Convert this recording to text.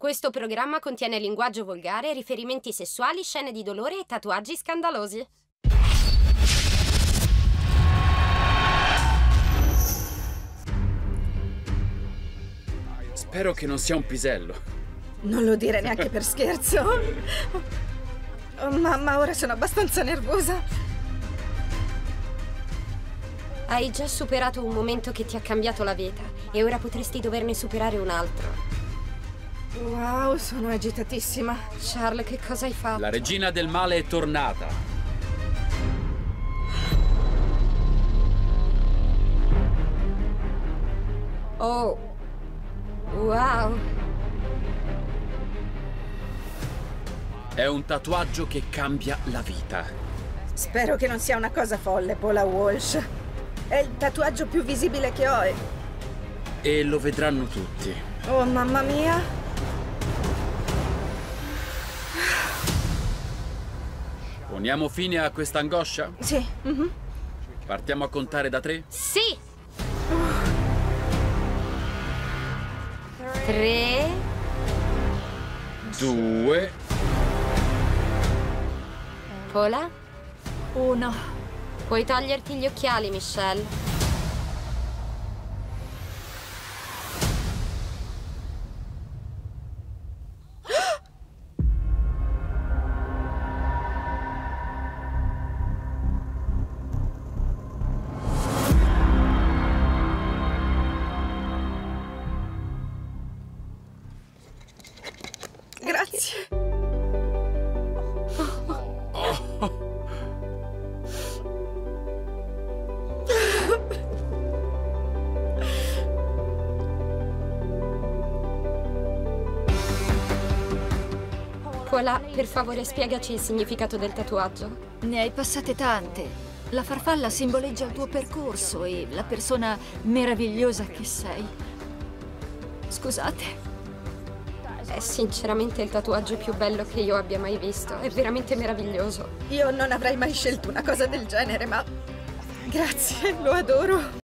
Questo programma contiene linguaggio volgare, riferimenti sessuali, scene di dolore e tatuaggi scandalosi. Spero che non sia un pisello. Non lo dire neanche per scherzo. Oh, mamma, ora sono abbastanza nervosa. Hai già superato un momento che ti ha cambiato la vita e ora potresti doverne superare un altro. Wow, sono agitatissima. Charles, che cosa hai fatto? La regina del male è tornata. Oh. Wow. È un tatuaggio che cambia la vita. Spero che non sia una cosa folle, Paula Walsh. È il tatuaggio più visibile che ho e... E lo vedranno tutti. Oh, mamma mia. Poniamo fine a questa angoscia? Sì. mhm. Partiamo a contare da tre? Sì! Tre. Due. Pola? Uno. Puoi toglierti gli occhiali, Michelle. Pola, per favore, spiegaci il significato del tatuaggio. Ne hai passate tante. La farfalla simboleggia il tuo percorso e la persona meravigliosa che sei. Scusate. È sinceramente il tatuaggio più bello che io abbia mai visto. È veramente meraviglioso. Io non avrei mai scelto una cosa del genere, ma... Grazie, lo adoro.